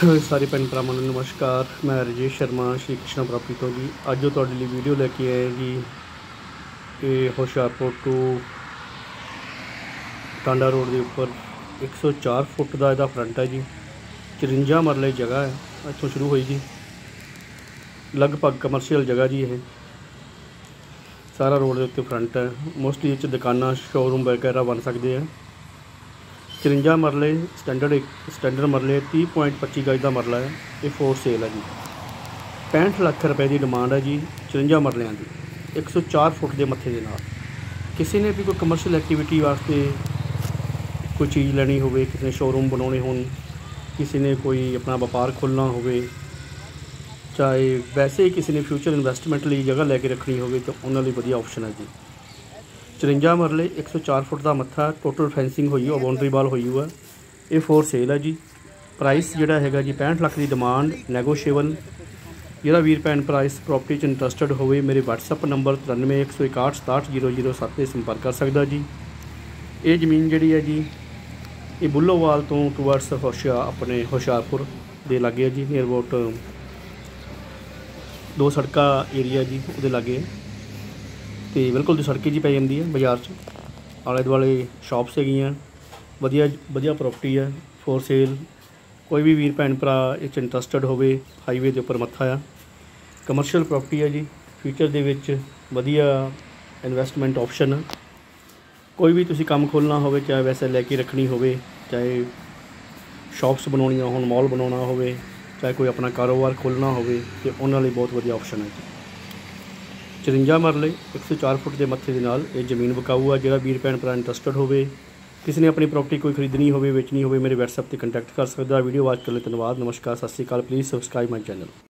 ਸਾਰੇ ਭੈਣ ਭਰਾਵਾਂ ਨੂੰ ਨਮਸਕਾਰ। ਮੈਂ ਰਜੇਸ਼ ਸ਼ਰਮਾ, ਸ਼੍ਰੀ ਕ੍ਰਿਸ਼ਨ ਪ੍ਰਾਪਤੀ ਤੋਂ ਜੀ। ਅੱਜ ਉਹ ਤੁਹਾਡੇ ਲਈ ਵੀਡੀਓ ਲੈ ਕੇ ਆਏ ਜੀ। ਇਹ ਹੁਸ਼ਿਆਰਪੁਰ ਤੋਂ ਟਾਂਡਾ ਰੋਡ ਦੇ ਉੱਪਰ 104 ਫੁੱਟ ਦਾ ਇਹਦਾ ਫਰੰਟ ਹੈ ਜੀ। 54 ਮਰਲੇ ਜਗ੍ਹਾ ਹੈ। ਇੱਥੋਂ ਸ਼ੁਰੂ ਹੋਈ ਜੀ। ਲਗਭਗ ਕਮਰਸ਼ੀਅਲ ਜਗ੍ਹਾ ਜੀ ਇਹ। ਸਾਰਾ ਰੋਡ ਦੇ ਉੱਤੇ ਫਰੰਟ ਹੈ। ਮੋਸਟਲੀ ਇਹ 'ਚ ਦੁਕਾਨਾਂ ਸ਼ੋਰੂਮ ਵਗੈਰਾ ਬਣ ਸਕਦੇ ਆ। 54 ਮਰਲੇ ਸਟੈਂਡਰਡ ਸਟੈਂਡਰਡ ਮਰਲੇ 30.25 ਗਜ ਦਾ ਮਰਲਾ ਹੈ, ਇਹ ਫੋਰ ਸੇਲ ਹੈ ਜੀ। 65 ਲੱਖ ਰੁਪਏ ਦੀ ਡਿਮਾਂਡ ਹੈ ਜੀ 54 ਮਰਲਿਆਂ ਦੀ 104 ਫੁੱਟ ਦੇ ਮੱਥੇ ਦੇ ਨਾਲ। ਕਿਸੇ ਨੇ ਵੀ ਕੋਈ ਕਮਰਸ਼ੀਅਲ ਐਕਟੀਵਿਟੀ ਵਾਸਤੇ ਕੋਈ ਚੀਜ਼ ਲੈਣੀ ਹੋਵੇ, ਕਿਸੇ ਨੇ ਸ਼ੋਰੂਮ ਬਣਾਉਣੇ ਹੋਣ, ਕਿਸੇ ਨੇ ਕੋਈ ਆਪਣਾ ਵਪਾਰ ਖੋਲਣਾ ਹੋਵੇ, ਚਾਹੇ ਵੈਸੇ ਹੀ ਕਿਸੇ ਨੇ ਫਿਊਚਰ ਇਨਵੈਸਟਮੈਂਟ ਲਈ ਜਗ੍ਹਾ ਲੈ ਕੇ ਰੱਖਣੀ ਹੋਵੇ, ਤਾਂ ਉਹਨਾਂ ਲਈ ਵਧੀਆ ਆਪਸ਼ਨ ਹੈ ਜੀ। 54 ਮਰਲੇ 104 ਫੁੱਟ ਦਾ ਮੱਥਾ ਟੋਟਲ ਫੈਂਸਿੰਗ ਹੋਈ ਹੈ ਬਾਉਂਡਰੀ ਵਾਲ ਹੋਈ ਹੋਆ ਇਹ ਫੋਰ ਸੇਲ ਹੈ ਜੀ। ਪ੍ਰਾਈਸ ਜਿਹੜਾ ਹੈਗਾ ਜੀ 65 ਲੱਖ ਦੀ ਡਿਮਾਂਡ ਨੈਗੋਸ਼ੀਏਬਲ ਜਿਹੜਾ ਵੀਰ ਭੈਣ ਪ੍ਰਾਈਸ ਪ੍ਰਾਪਰਟੀ 'ਚ ਇੰਟਰਸਟਡ ਹੋਵੇ, ਮੇਰੇ WhatsApp ਨੰਬਰ 9316167007 ਤੇ ਸੰਪਰਕ ਕਰ ਸਕਦਾ ਜੀ। ਇਹ ਜ਼ਮੀਨ ਜਿਹੜੀ ਹੈ ਜੀ, ਇਹ ਬੁੱਲੋਵਾਲ ਤੋਂ ਟੁਵਰਡਸ ਹੋਸ਼ਿਆ, ਆਪਣੇ ਹੁਸ਼ਿਆਰਪੁਰ ਦੇ ਲਾਗੇ ਹੈ ਜੀ ਨੀਅਰ ਅਬਾਊਟ ਦੋ ਸੜਕਾਂ ਏਰੀਆ ਜੀ, ਉਹਦੇ ਲਾਗੇ। ਤੇ ਬਿਲਕੁਲ ਦੀ ਸੜਕੇ ਜੀ ਪੈ ਜਾਂਦੀ ਹੈ ਬਾਜ਼ਾਰ 'ਚ। ਆਲੇ ਦੁਆਲੇ ਸ਼ਾਪਸ ਹੈਗੀਆਂ, ਵਧੀਆ ਵਧੀਆ ਪ੍ਰਾਪਰਟੀ ਹੈ ਫੋਰ ਸੇਲ ਕੋਈ ਵੀ ਵੀਰ, ਭੈਣ, ਭਰਾ ਇਹ 'ਚ ਇੰਟਰਸਟਡ ਹੋਵੇ ਹਾਈਵੇ ਦੇ ਉੱਪਰ ਮੱਥਾ ਆ। ਕਮਰਸ਼ੀਅਲ ਪ੍ਰਾਪਰਟੀ ਹੈ ਜੀ ਫਿਊਚਰ ਦੇ ਵਿੱਚ ਵਧੀਆ ਇਨਵੈਸਟਮੈਂਟ ਆਪਸ਼ਨ ਹੈ ਕੋਈ ਵੀ ਤੁਸੀਂ ਕੰਮ ਖੋਲ੍ਹਣਾ ਹੋਵੇ, ਚਾਹੇ ਵੈਸੇ ਲੈ ਕੇ ਰੱਖਣੀ ਹੋਵੇ, ਚਾਹੇ ਸ਼ਾਪਸ ਬਣਾਉਣੀਆਂ ਹੋਣ ਮਾਲ ਬਣਾਉਣਾ ਹੋਵੇ, ਚਾਹੇ ਕੋਈ ਆਪਣਾ ਕਾਰੋਬਾਰ ਖੋਲ੍ਹਣਾ ਹੋਵੇ, ਤੇ ਉਹਨਾਂ ਲਈ ਬਹੁਤ ਵਧੀਆ ਆਪਸ਼ਨ ਹੈ ਜੀ। 54 ਮਰਲੇ 104 ਫੁੱਟ ਦੇ ਮੱਥੇ ਦੇ ਨਾਲ ਇਹ ਜ਼ਮੀਨ ਬਕਾਊ ਆ, ਜਿਹੜਾ ਵੀਰ ਭੈਣ ਭਰਾ ਇੰਟਰਸਟਡ ਹੋਵੇ, ਕਿਸੇ ਨੇ ਆਪਣੀ ਪ੍ਰਾਪਰਟੀ ਕੋਈ ਖਰੀਦਣੀ ਹੋਵੇ, ਵੇਚਣੀ ਹੋਵੇ, ਮੇਰੇ WhatsApp ਤੇ ਕੰਟੈਕਟ ਕਰ ਸਕਦਾ। ਵੀਡੀਓ ਵਾਚ ਕਰਨ ਲਈ ਧੰਨਵਾਦ, ਨਮਸਕਾਰ, ਸਤਿ ਸ਼੍ਰੀ ਅਕਾਲ। Please subscribe my channel